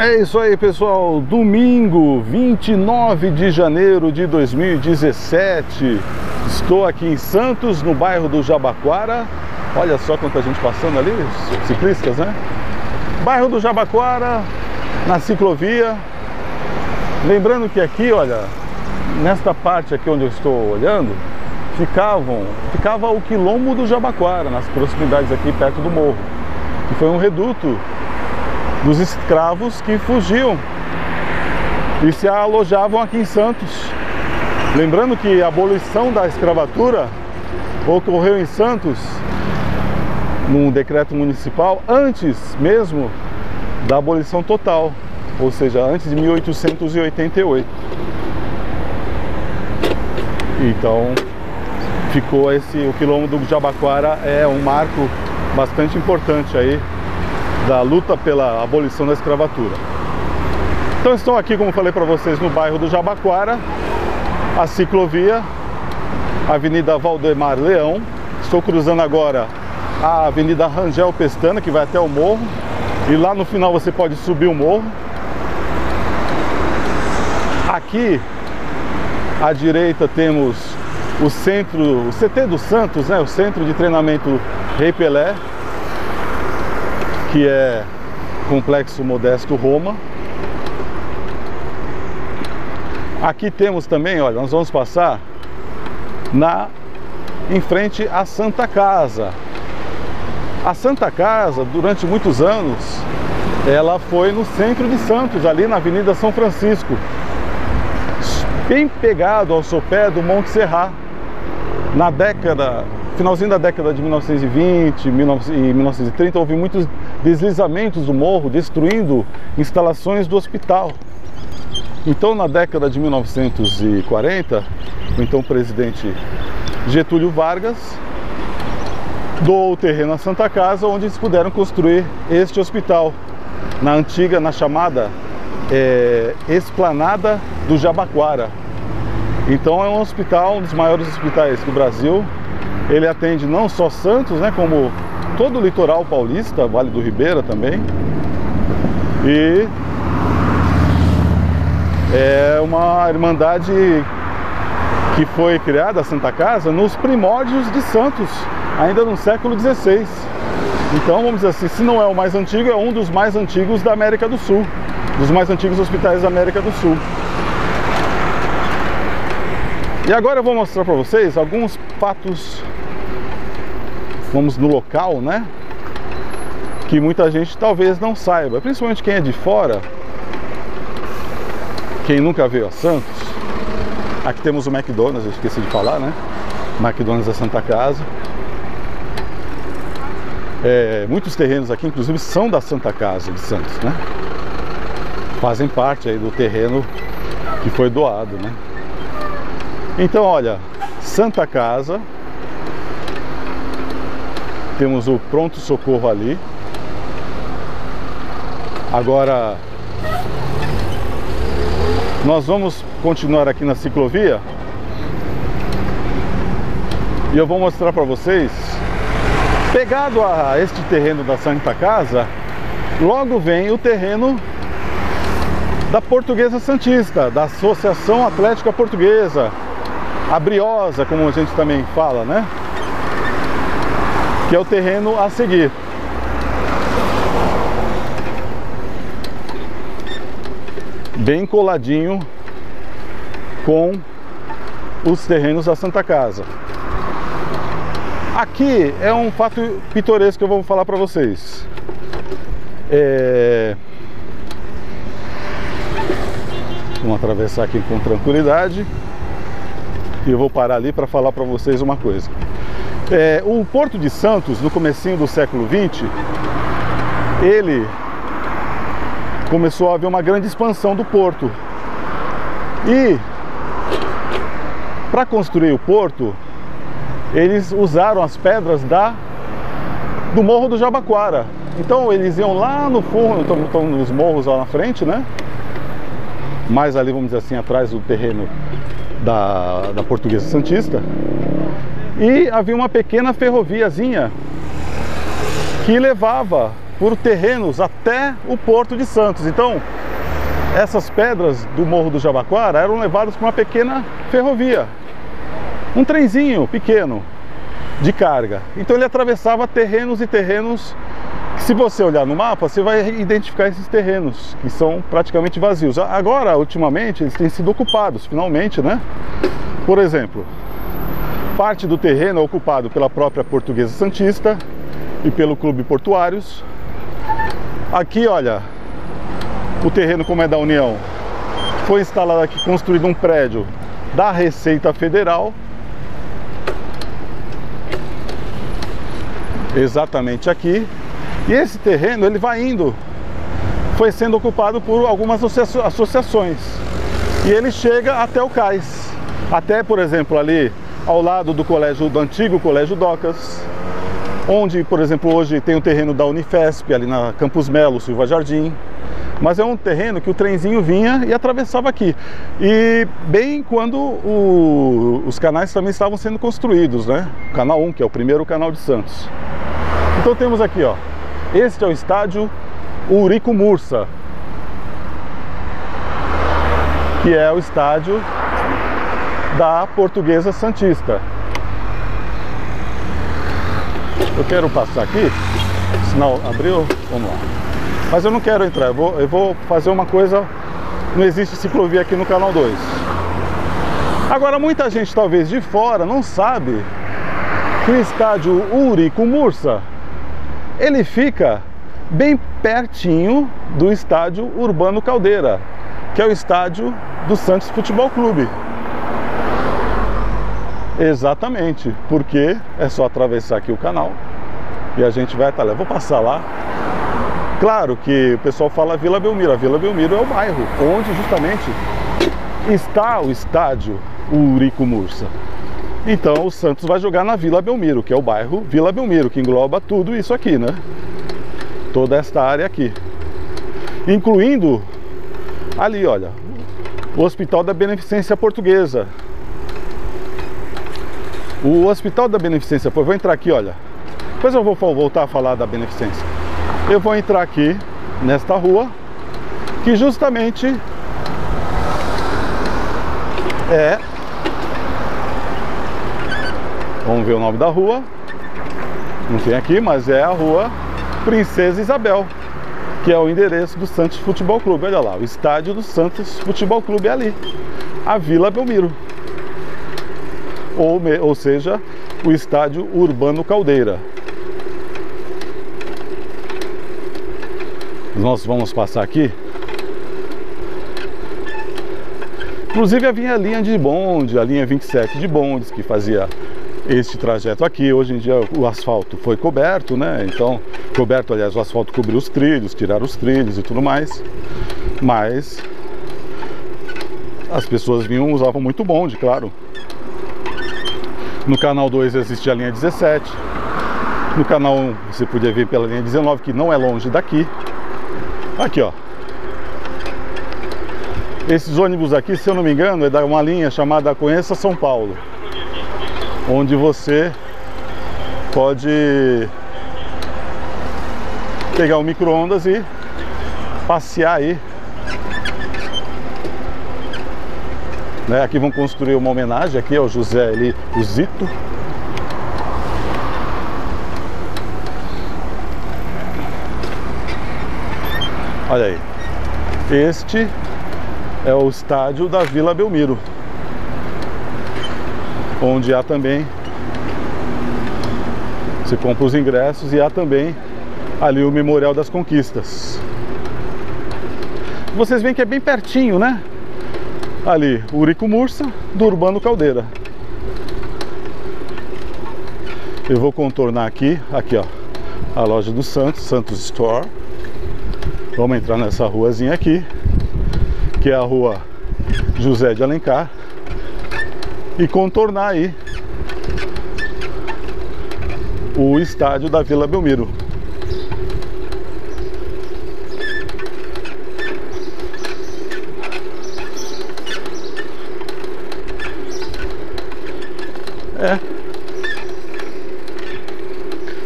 É isso aí, pessoal. Domingo, 29 de janeiro de 2017. Estou aqui em Santos, no bairro do Jabaquara. Olha só quanta gente passando ali, ciclistas, né? Bairro do Jabaquara, na ciclovia. Lembrando que aqui, olha, nesta parte aqui onde eu estou olhando, ficavam, ficava o quilombo do Jabaquara, nas proximidades aqui perto do morro, que foi um reduto dos escravos que fugiam e se alojavam aqui em Santos. Lembrando que a abolição da escravatura ocorreu em Santos num decreto municipal antes mesmo da abolição total, ou seja, antes de 1888. Então ficou esse o quilômetro do Jabaquara é um marco bastante importante aí da luta pela abolição da escravatura. Então estou aqui, como falei para vocês, no bairro do Jabaquara, a ciclovia, Avenida Valdemar Leão. Estou cruzando agora a Avenida Rangel Pestana, que vai até o morro. E lá no final você pode subir o morro. Aqui à direita temos o centro, o CT dos Santos, né? o centro de treinamento Rei Pelé, que é Complexo Modesto Roma. Aqui temos também, olha, nós vamos passar na em frente à Santa Casa. A Santa Casa, durante muitos anos, ela foi no centro de Santos, ali na Avenida São Francisco, bem pegado ao sopé do Monte Serra. Na década finalzinho da década de 1920 e 1930 houve muitos deslizamentos do morro, destruindo instalações do hospital. Então, na década de 1940, o então presidente Getúlio Vargas doou o terreno à Santa Casa, onde eles puderam construir este hospital, na antiga, na chamada é, Esplanada do Jabaquara. Então é um hospital, um dos maiores hospitais do Brasil, ele atende não só Santos, né, como todo o litoral paulista, Vale do Ribeira também. E é uma irmandade que foi criada, a Santa Casa, nos primórdios de Santos, ainda no século XVI. Então, vamos dizer assim, se não é o mais antigo, é um dos mais antigos da América do Sul, dos mais antigos hospitais da América do Sul. E agora eu vou mostrar para vocês alguns fatos vamos no local, né? Que muita gente talvez não saiba, principalmente quem é de fora, quem nunca veio a Santos. Aqui temos o McDonald's, eu esqueci de falar, né? McDonald's da Santa Casa. É, muitos terrenos aqui, inclusive, são da Santa Casa de Santos, né? Fazem parte aí do terreno que foi doado, né? Então, olha, Santa Casa, temos o pronto socorro ali. Agora nós vamos continuar aqui na ciclovia. E eu vou mostrar para vocês pegado a este terreno da Santa Casa logo vem o terreno da Portuguesa Santista da Associação Atlética Portuguesa a Briosa como a gente também fala né que é o terreno a seguir. Bem coladinho com os terrenos da Santa Casa. Aqui é um fato pitoresco que eu vou falar para vocês. É... Vamos atravessar aqui com tranquilidade. E eu vou parar ali para falar para vocês uma coisa. É, o Porto de Santos, no comecinho do século XX, ele começou a haver uma grande expansão do porto. E para construir o porto, eles usaram as pedras da do Morro do Jabaquara. Então eles iam lá no fundo, estão nos morros lá na frente, né? Mais ali, vamos dizer assim, atrás do terreno da, da Portuguesa Santista. E havia uma pequena ferroviazinha que levava por terrenos até o Porto de Santos. Então, essas pedras do Morro do Jabaquara eram levadas para uma pequena ferrovia, um trenzinho pequeno de carga. Então ele atravessava terrenos e terrenos se você olhar no mapa, você vai identificar esses terrenos que são praticamente vazios. Agora, ultimamente, eles têm sido ocupados, finalmente, né? Por exemplo, parte do terreno é ocupado pela própria Portuguesa Santista e pelo Clube Portuários. Aqui, olha, o terreno como é da União, foi instalado aqui, construído um prédio da Receita Federal. Exatamente aqui. E esse terreno ele vai indo, foi sendo ocupado por algumas associações. E ele chega até o cais. Até, por exemplo, ali ao lado do colégio, do antigo colégio Docas, onde, por exemplo, hoje tem o terreno da Unifesp, ali na Campus Melo, Silva Jardim. Mas é um terreno que o trenzinho vinha e atravessava aqui. E bem quando o, os canais também estavam sendo construídos, né? O canal 1, que é o primeiro canal de Santos. Então temos aqui, ó, este é o estádio Urico Mursa, que é o estádio da Portuguesa Santista. Eu quero passar aqui, sinal abriu, vamos lá. Mas eu não quero entrar, eu vou, eu vou fazer uma coisa, não existe ciclovia aqui no canal 2. Agora muita gente talvez de fora não sabe que o estádio Urico Mursa ele fica bem pertinho do estádio Urbano Caldeira, que é o estádio do Santos Futebol Clube. Exatamente, porque é só atravessar aqui o canal e a gente vai estar lá. Vou passar lá. Claro que o pessoal fala Vila Belmiro. A Vila Belmiro é o bairro onde justamente está o estádio Urico Mursa. Então o Santos vai jogar na Vila Belmiro, que é o bairro Vila Belmiro, que engloba tudo isso aqui, né? Toda esta área aqui. Incluindo ali, olha, o Hospital da Beneficência Portuguesa. O Hospital da Beneficência, vou entrar aqui, olha. Depois eu vou voltar a falar da Beneficência. Eu vou entrar aqui nesta rua, que justamente é Vamos ver o nome da rua. Não tem aqui, mas é a rua Princesa Isabel, que é o endereço do Santos Futebol Clube. Olha lá, o estádio do Santos Futebol Clube é ali, a Vila Belmiro. Ou, ou seja, o estádio Urbano Caldeira. Nós vamos passar aqui. Inclusive havia a linha de bonde, a linha 27 de bondes que fazia este trajeto aqui. Hoje em dia o asfalto foi coberto, né? Então, coberto, aliás, o asfalto cobriu os trilhos, tiraram os trilhos e tudo mais. Mas as pessoas vinham, usavam muito bonde, claro. No canal 2 existia a linha 17. No canal 1 você podia vir pela linha 19, que não é longe daqui. Aqui, ó. Esses ônibus aqui, se eu não me engano, é da uma linha chamada Conheça São Paulo onde você pode pegar o micro-ondas e passear aí. Né? Aqui vão construir uma homenagem aqui ao José ali, o Zito. Olha aí. Este é o estádio da Vila Belmiro onde há também você compra os ingressos e há também ali o Memorial das Conquistas. Vocês veem que é bem pertinho, né? Ali, Urico Mursa, do Urbano Caldeira. Eu vou contornar aqui, aqui ó, a loja do Santos, Santos Store. Vamos entrar nessa ruazinha aqui, que é a rua José de Alencar e contornar aí o estádio da Vila Belmiro. É.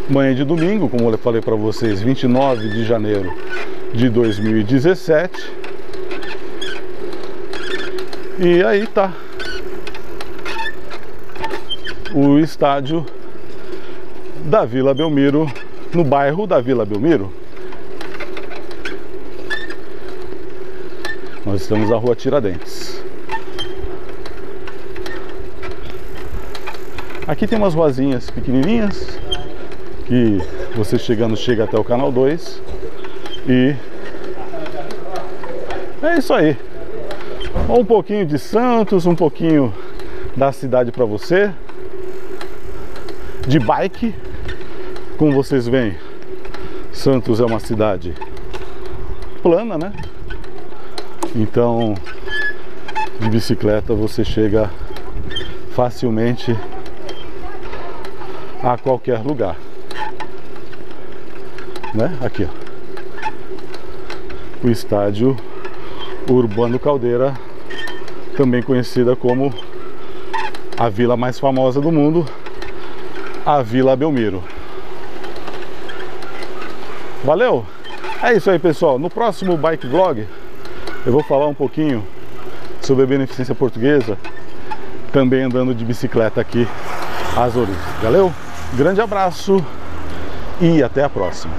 manhã de domingo, como eu falei para vocês, 29 de janeiro de 2017. E aí tá o estádio da Vila Belmiro, no bairro da Vila Belmiro. Nós estamos na rua Tiradentes. Aqui tem umas ruazinhas pequenininhas que você chegando chega até o canal 2 e é isso aí. Um pouquinho de Santos, um pouquinho da cidade para você. De bike, como vocês veem, Santos é uma cidade plana, né? Então, de bicicleta você chega facilmente a qualquer lugar. Né? Aqui, ó. O estádio Urbano Caldeira, também conhecida como a vila mais famosa do mundo, a Vila Belmiro. Valeu? É isso aí, pessoal. No próximo Bike Vlog, eu vou falar um pouquinho sobre a beneficência portuguesa, também andando de bicicleta aqui às origens. Valeu? Grande abraço e até a próxima.